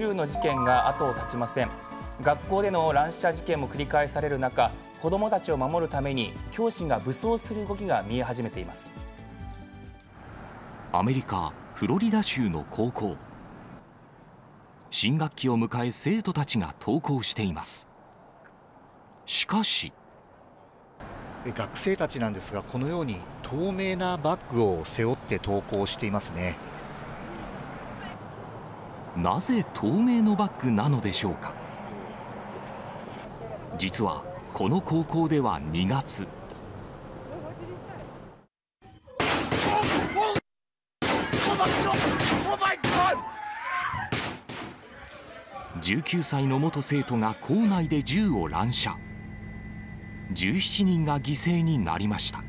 銃の事件が後を絶ちません。学校での乱射事件も繰り返される中子どもたちを守るために教師が武装する動きが見え始めています。アメリカ・フロリダ州の高校。新学期を迎え生徒たちが登校しています。しかし学生たちなんですがこのように透明なバッグを背負って登校していますねなぜ透明のバッグなのでしょうか？実はこの高校では2月。19歳の元生徒が校内で銃を乱射。17人が犠牲になりました。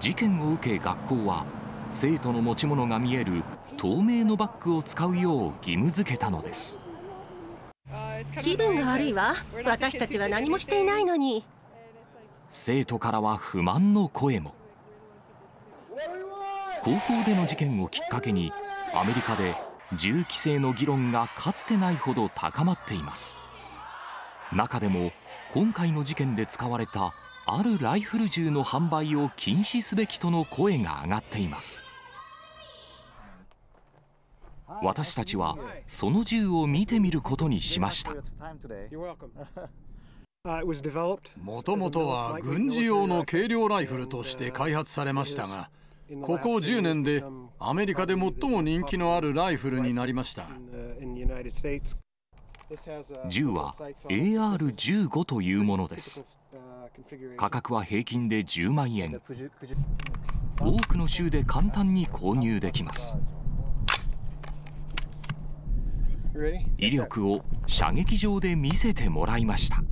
事件を受け学校は生徒の持ち物が見える透明のバッグを使うよう義務付けたのです。気分が悪いわ。私たちは何もしていないのに。生徒からは不満の声も。高校での事件をきっかけにアメリカで銃規制の議論がかつてないほど高まっています。中でも今回の事件で使われたあるライフル銃の販売を禁止すべきとの声が上がっています私たちはその銃を見てみることにしました。もともとは軍事用の軽量ライフルとして開発されましたがここ10年でアメリカで最も人気のあるライフルになりました。銃は AR15 というものです。価格は平均で10万円。多くの州で簡単に購入できます威力を射撃場で見せてもらいました。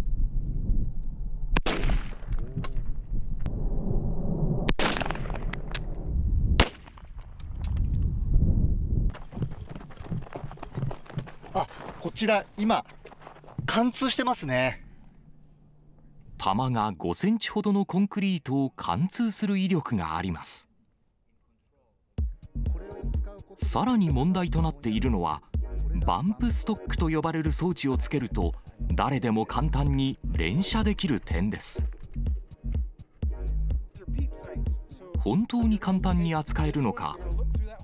あこちら今貫通してますね。弾が5センチほどのコンクリートを貫通する威力があります。さらに問題となっているのはバンプストックと呼ばれる装置をつけると誰でも簡単に連射できる点です。本当に簡単に扱えるのか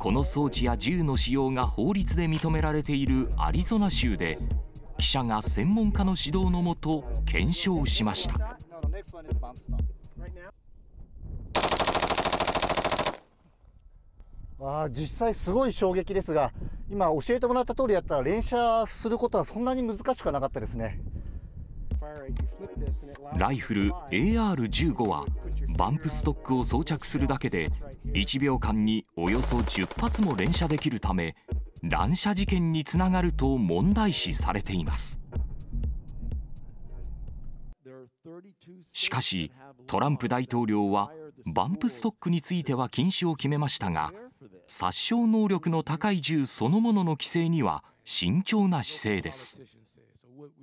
この装置や銃の使用が法律で認められているアリゾナ州で記者が専門家の指導のもと検証しました。あ実際すごい衝撃ですが今教えてもらった通りやったら連射することはそんなに難しくはなかったですね。ライフル AR15 はバンプストックを装着するだけで1秒間におよそ10発も連射できるため乱射事件につながると問題視されています。しかしトランプ大統領はバンプストックについては禁止を決めましたが殺傷能力の高い銃そのものの規制には慎重な姿勢です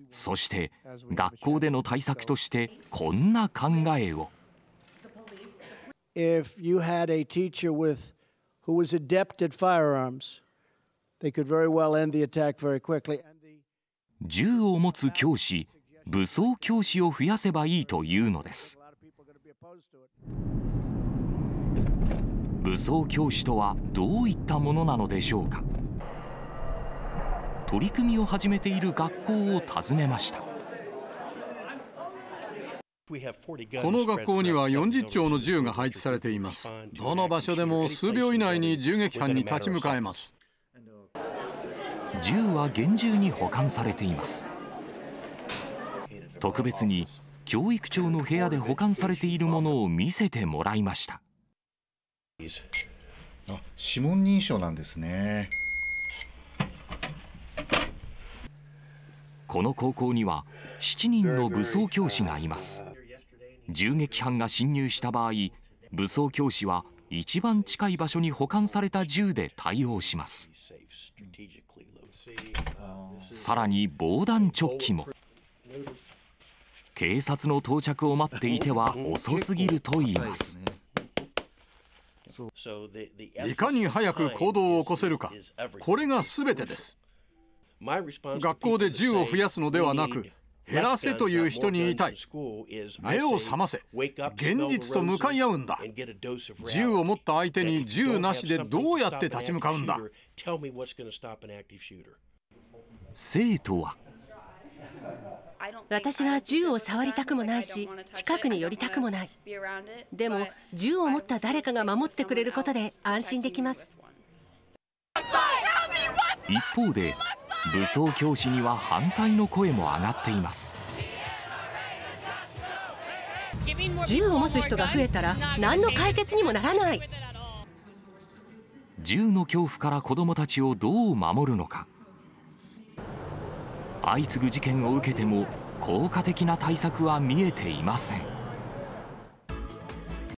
そして学校での対策としてこんな考えを.銃を持つ教師、武装教師を増やせばいいというのです。武装教師とはどういったものなのでしょうか？取り組みを始めている学校を訪ねました。この学校には40丁の銃が配置されています。どの場所でも数秒以内に銃撃犯に立ち向かえます。銃は厳重に保管されています。特別に教育長の部屋で保管されているものを見せてもらいました。あ、指紋認証なんですね。この高校には7人の武装教師がいます。銃撃犯が侵入した場合、武装教師は一番近い場所に保管された銃で対応します。さらに防弾チョッキも。警察の到着を待っていては遅すぎると言います。いかに早く行動を起こせるか、これが全てです。学校で銃を増やすのではなく、減らせという人に言いたい。目を覚ませ。現実と向かい合うんだ。銃を持った相手に銃なしでどうやって立ち向かうんだ。生徒は。私は銃を触りたくもないし、近くに寄りたくもない。でも、銃を持った誰かが守ってくれることで安心できます。一方で、武装教師には反対の声も上がっています。銃を持つ人が増えたら、何の解決にもならない。銃の恐怖から子どもたちをどう守るのか。相次ぐ事件を受けても、効果的な対策は見えていません。